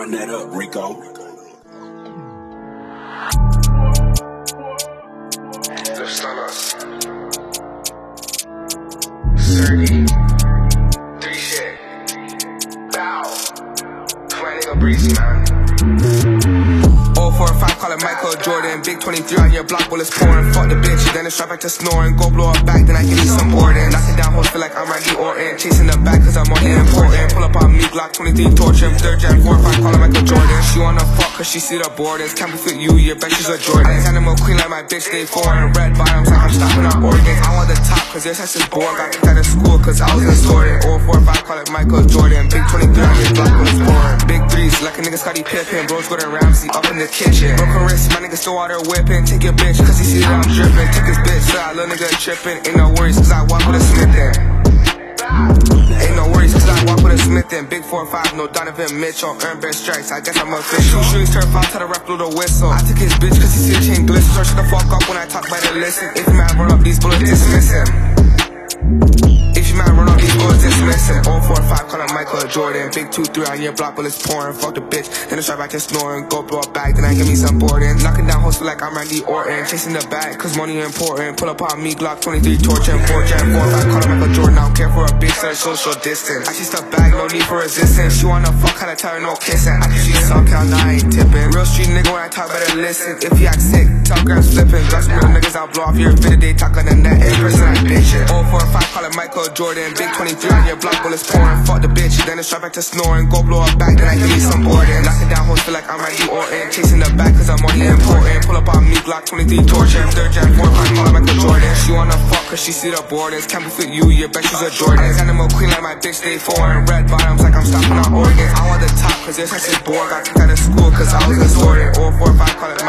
Run that up, Rico. Sergey. Three shit. Bow. My nigga Breezy, man. 045, call it Michael Jordan. Big 23 on your block, bullets pouring. Fuck the bitch, then it's straight back to snoring. Go blow up back, then I give me some boarding. Knock it down, hoes feel like I'm Randy Orton. Chasing the back, cause I'm on Glock 23, torch him. Third gen, 4 5, call it Michael Jordan. She wanna fuck, cause she see the boardings. Can't be fit you, your bet she's a Jordan. Animal queen like my bitch, they foreign. Red bottoms, like I'm stopping on organs. I want the top, cause your sex is bored. Got kicked out of school, cause I was in jordan 4 5 call it Michael Jordan. Big 23 on your block, bullets pouring. Big threes, like a nigga Scottie Pippen. Bros Gordon Ramsay up in the kitchen. Broken wrist, my nigga still out there whipping. Take your bitch, cause he see that I'm dripping. Took his bitch, so I little nigga tripping. Ain't no worries, cause I walk with a Smith. With a Smith in. Big 4-5, no Donovan Mitchell. Earn best strikes, I guess I'm official. Shootings turn five, tell the rap blew the whistle. I took his bitch, cause he see the chain glisten. Shut the fuck up when I talk by the listen. If man run up these bullets, dismiss him. Jordan. Big 2-3 on your block, bullets pouring. Fuck the bitch, then it's right back to snoring. Go blow a back, then I give me some boarding. Knocking down hoes like I'm Randy Orton. Chasing the bag, cause money important. Pull up on me, Glock 23, torch and 4 gen, 4 5, call him Michael Jordan. I don't care for a bitch, a social distance. I chase the bag, no need for resistance. She wanna fuck, how to tell her no kissing. I think she suck, hell I ain't tipping. Real talk, better listen. If you act sick, tell grams flipping. Got some real niggas, I'll blow off your video, they talk on the net. In person, I bitch it. 045, call it Michael Jordan. Big 23 on your block, bullets pouring. Fuck the bitch, then it's right back to snoring. Go blow up back, then I give me some boarding. Knocking down hoes, feel like I'm Randy Orton. Chasing the back, cause I'm money important. Pull up on me, Glock 23, torching. Third gen, 4 5, call it Michael Jordan. She wanna fuck, cause she see the borders. Can't be fit you, your best she's a Jordan. Animal queen like my bitch, they foreign. Red bottoms, like I'm stopping on organs. I want the top, cause sex is bored. Got kicked out of school, cause I was distorted. 045, call it